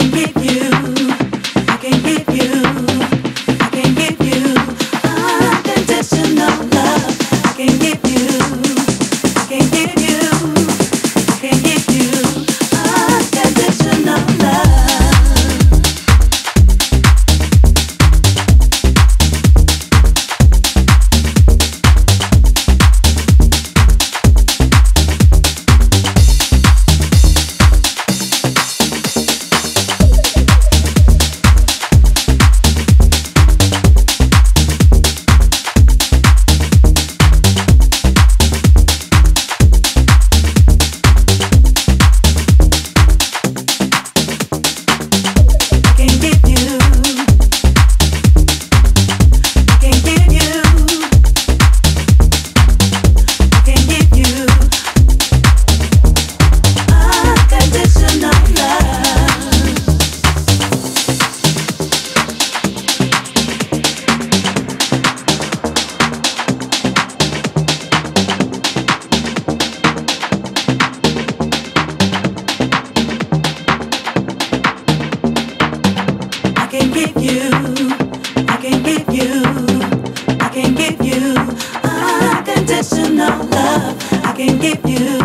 can give you. give you